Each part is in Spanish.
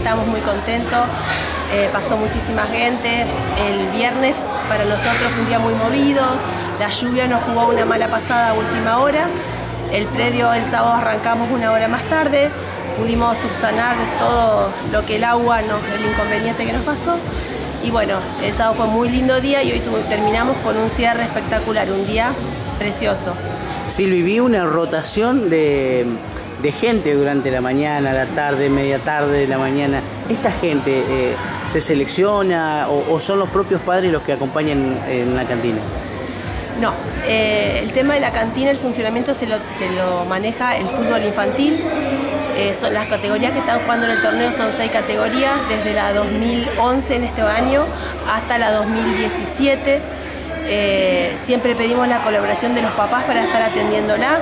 Estamos muy contentos, eh, pasó muchísima gente, el viernes para nosotros fue un día muy movido, la lluvia nos jugó una mala pasada a última hora, el predio el sábado arrancamos una hora más tarde, pudimos subsanar todo lo que el agua, no, el inconveniente que nos pasó. Y bueno, el sábado fue un muy lindo día y hoy terminamos con un cierre espectacular, un día precioso. Silvi, vi una rotación de, gente durante la mañana, la tarde, media tarde, la mañana. ¿Esta gente eh, se selecciona o, son los propios padres los que acompañan en la cantina? No, eh, el tema de la cantina, el funcionamiento se lo, maneja el fútbol infantil. Eh, son las categorías que están jugando en el torneo son seis categorías, desde la 2011 en este año hasta la 2017. Eh, siempre pedimos la colaboración de los papás para estar atendiéndola.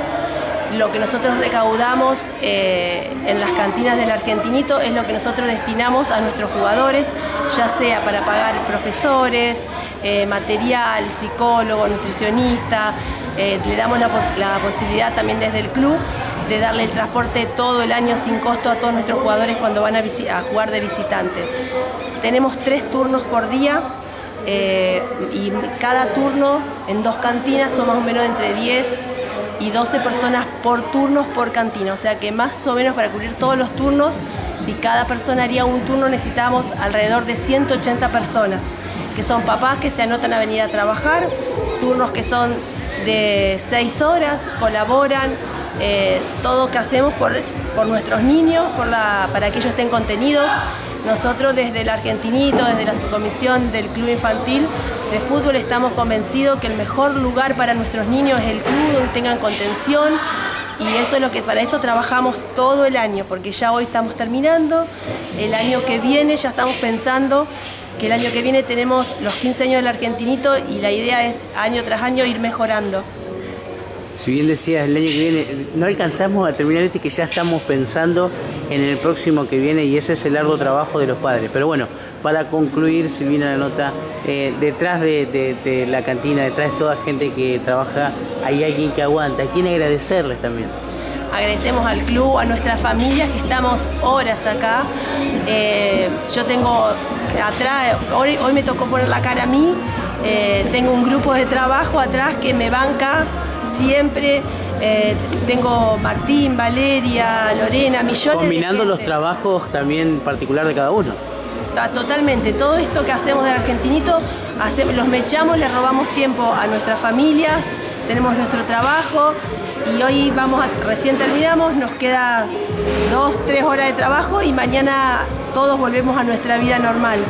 Lo que nosotros recaudamos en las cantinas del Argentinito es lo que nosotros destinamos a nuestros jugadores, ya sea para pagar profesores, eh, material, psicólogo, nutricionista. Eh, le damos la, posibilidad también desde el club de darle el transporte todo el año sin costo a todos nuestros jugadores cuando van a, jugar de visitante. Tenemos tres turnos por día eh, y cada turno en dos cantinas son más o menos entre 10 y 12 personas por turnos por cantina. O sea que más o menos para cubrir todos los turnos, si cada persona haría un turno necesitamos alrededor de 180 personas que son papás que se anotan a venir a trabajar, turnos que son de seis horas, colaboran, eh, todo que hacemos por, nuestros niños, para que ellos estén contenidos. Nosotros desde el Argentinito, desde la subcomisión del Club Infantil de Fútbol, estamos convencidos que el mejor lugar para nuestros niños es el club, donde tengan contención, y eso es lo que para eso trabajamos todo el año, porque ya hoy estamos terminando, el año que viene ya estamos pensando que el año que viene tenemos los 15 años del Argentinito y la idea es año tras año ir mejorando. Si bien decías el año que viene, no alcanzamos a terminar este que ya estamos pensando en el próximo que viene y ese es el largo trabajo de los padres. Pero bueno, para concluir, si viene la nota, eh, detrás de, la cantina, detrás de toda gente que trabaja, hay alguien que aguanta. ¿A quién agradecerles también? Agradecemos al club, a nuestras familias que estamos horas acá. Eh, yo tengo atrás, hoy, hoy me tocó poner la cara a mí, eh, tengo un grupo de trabajo atrás que me banca siempre. Eh, tengo Martín, Valeria, Lorena, millones. Combinando los trabajos también particular de cada uno. Totalmente, todo esto que hacemos del argentinito, hacemos, los mechamos, le robamos tiempo a nuestras familias, tenemos nuestro trabajo y hoy vamos a, recién terminamos, nos queda dos, tres horas de trabajo y mañana todos volvemos a nuestra vida normal.